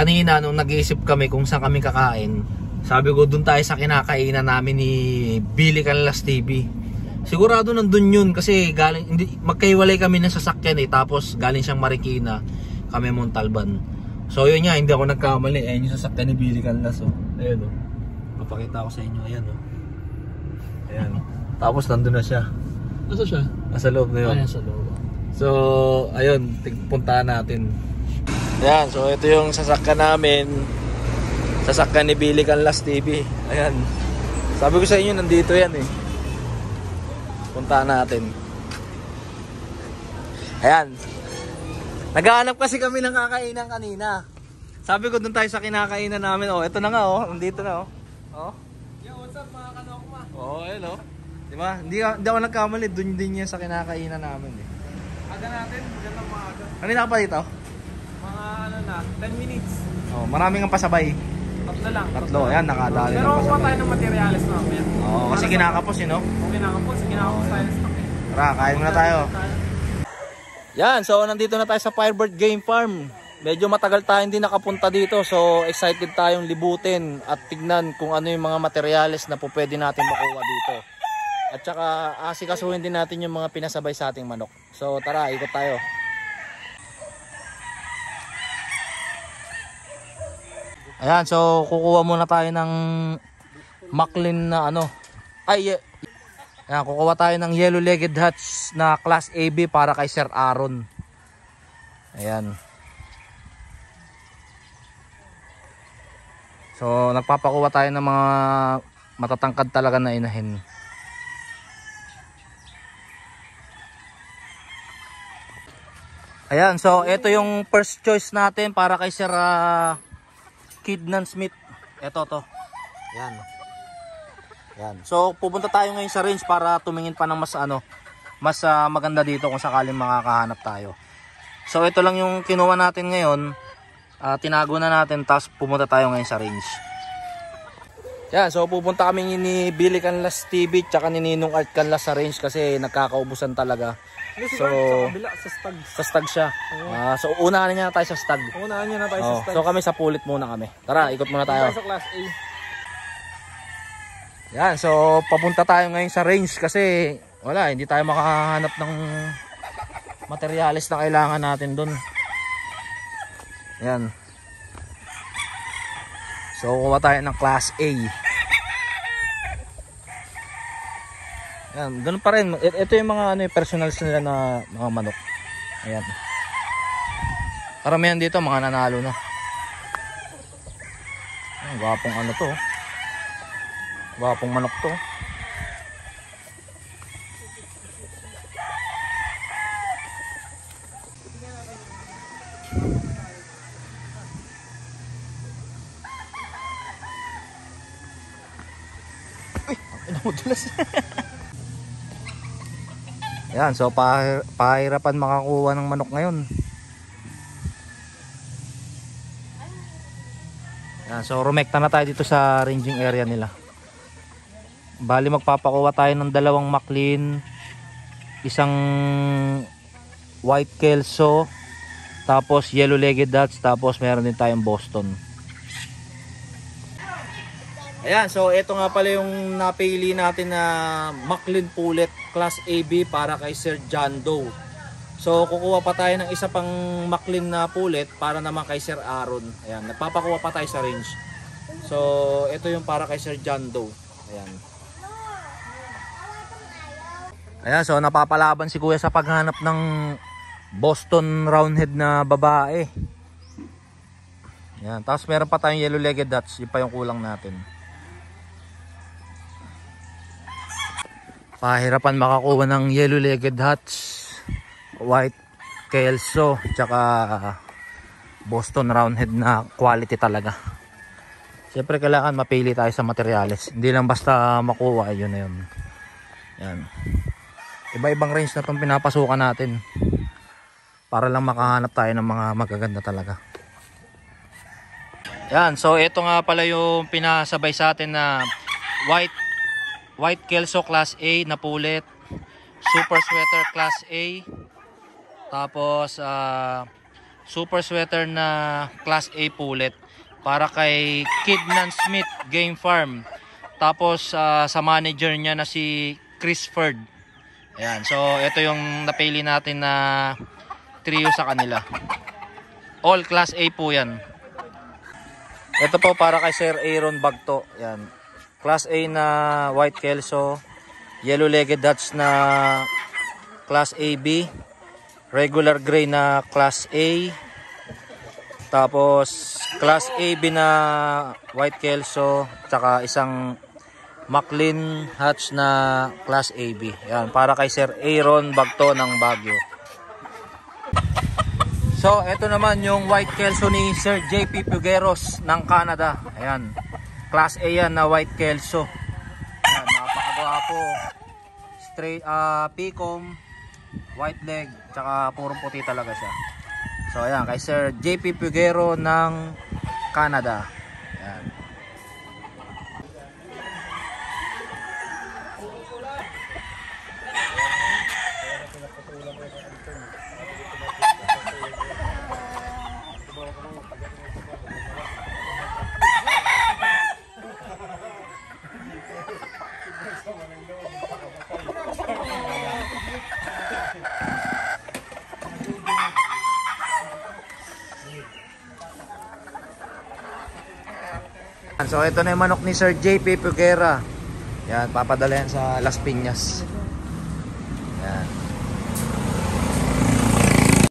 kanina nung nag-iisip kami kung saan kami kakain, sabi ko doon tayo sa kinakainan namin ni Billy Canlas TV. Sigurado nandun yun kasi galing hindi magkaiwalay kami ng sasakyan eh tapos galing siyang Marikina, kami Montalban. So yun nga, hindi ako nagkamali. Ayun yung sasakyan ni Billy Canlas oh. Ayun oh. Papakita ko sa inyo, ayan oh. Ayan. Tapos nandun na siya. Asa siya? Nasa loob na yun. Ayan sa loob. So, ayun, tigpuntahan natin. Ayan, so ito yung sasakyan namin. Sasakyan ni Billy Canlas TV. Ayan. Sabi ko sa inyo, nandito yan eh. Puntahan natin. Ayan. Naghahanap kasi kami ng kakainan kanina. Sabi ko doon tayo sa kinakainan namin. Oh, ito na nga oh. Nandito na oh. Oh. Yo, what's up mga kanokma? Oh, ayun oh. Di ba? Hindi, hindi ako nagkamali. Doon din yan sa kinakainan namin eh. Aga natin, magandang maaga. Kanina ka pa dito? Mga ano na, 10 minutes. Oh, maraming ang pasabay. Tatlo lang. Tatlo, ayan, nakadali Pero ng kuha tayo ng materials mamaya. Oo, kasi kinakapos yun, no? Okay na kapos, kinakapos tayo ng stock eh. Tara, kain muna tayo. Yan, so nandito na tayo sa Firebird Game Farm. Medyo matagal tayong hindi nakapunta dito, so excited tayong libutin at tignan kung ano yung mga materyales na po pwede natin makuha dito. At saka asikasuhin din natin yung mga pinasabay sa ating manok. So tara, ikot tayo. Ayan, so kukuha muna tayo ng Maclean na ano. Ay, Ayan, kukuha tayo ng yellow legged hats na class AB para kay Sir Aaron. Ayan. So, nagpapakuha tayo ng mga matatangkad talaga na inahin. Ayan, so ito yung first choice natin para kay Sir ah, Kidnan Smith. Ito to. Ayan. Yan. So pupunta tayo ngayon sa range para tumingin pa ng mas ano, mas ah, maganda dito kung sakaling makakahanap tayo. So ito lang yung kinuha natin ngayon. Ah, tinago na natin tapos pumunta tayo ngayon sa range. Yan, so pupunta kami ni Billy Canlas TV tsaka ni Ninong Art Canlas sa range kasi nagkakaubusan talaga. So, So- sa kabila, sa stag. Sa stag siya. Ah, so unahan niya na tayo sa stag. Unahan niya na tayo Oh, sa stag. so kami sa pulit muna kami. Tara, ikot muna tayo. Tayo sa class A. Yan, so papunta tayo ngayon sa range kasi wala, hindi tayo makahanap ng materyales na kailangan natin doon. Yan. So kuha tayo ng class A. Yan, doon pa rin. Ito yung mga ano, yung personals nila na mga manok. Ayan. Karamihan dito mga nanalo na. Ang gwapong ano to. oh. Gwapong manok to. Ay, ang namudulas. Yan, so pa pahirapan makakuha ng manok ngayon. Yan, so rumekta na tayo dito sa ranging area nila. Bali magpapakuha tayo ng dalawang Maclean, isang white kelso, tapos yellow legged dots, tapos meron din tayong Boston. Ayan, so ito nga pala yung napili natin na Maclean Pullet Class AB para kay Sir John Doe. So kukuha pa tayo ng isa pang Maclean na pullet para naman kay Sir Aaron. Ayan, nagpapakuha pa tayo sa range. So ito yung para kay Sir John Doe. Ayan. Ayan, so napapalaban si Kuya sa paghanap ng Boston Roundhead na babae. Ayan, tapos meron pa tayong yellow legged dots, yun pa yung kulang natin. Pahirapan makakuha ng yellow legged hats, white kelso, tsaka Boston Roundhead na quality talaga. Siyempre kailangan mapili tayo sa materyales. Hindi lang basta makuha, yun na yun. Yan. Iba-ibang range na itong pinapasukan natin. Para lang makahanap tayo ng mga magaganda talaga. Yan, so ito nga pala yung pinasabay sa atin na white white kelso class A na pulit, super sweater class A, tapos ah, super sweater na class A pulet para kay Kidnan Smith Game Farm. Tapos ah, sa manager niya na si Chris Ford. Ayan, so ito yung napili natin na trio sa kanila. All class A po yan. Ito po para kay Sir Aaron Bagto. Yan. Class A na white kelso. Yellow legged Dutch na class AB. Regular gray na class A. Tapos class AB na white kelso. Tsaka isang Maclean Hatch na class AB. Yan. Para kay Sir Aaron Bagto ng Baguio. So, ito naman yung white kelso ni Sir JP Pugueros ng Canada. Ayan. Class A yan na white kelso. Ayan, napakagwapo. Straight, ah, picom, white leg, tsaka purong puti talaga siya. So, ayan, kay Sir JP Puguero ng Canada. Ayan. So ito na yung manok ni Sir JP Pugera. Yan, papadala yan sa Las Piñas. Yan.